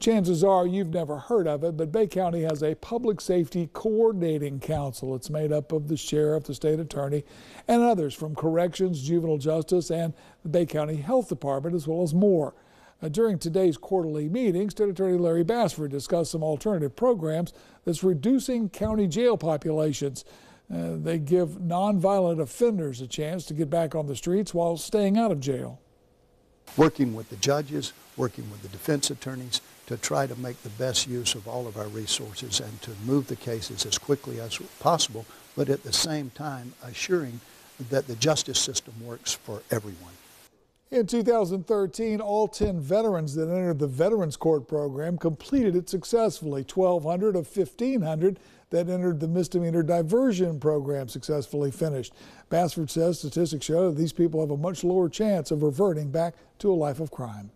Chances are you've never heard of it, but Bay County has a public safety coordinating council. It's made up of the sheriff, the state attorney, and others from corrections, juvenile justice, and the Bay County Health Department, as well as more. Uh, during today's quarterly meeting, State Attorney Larry Basford discussed some alternative programs that's reducing county jail populations. Uh, they give nonviolent offenders a chance to get back on the streets while staying out of jail working with the judges, working with the defense attorneys to try to make the best use of all of our resources and to move the cases as quickly as possible, but at the same time assuring that the justice system works for everyone. In 2013, all 10 veterans that entered the Veterans Court program completed it successfully. 1,200 of 1,500 that entered the misdemeanor diversion program successfully finished. Basford says statistics show that these people have a much lower chance of reverting back to a life of crime.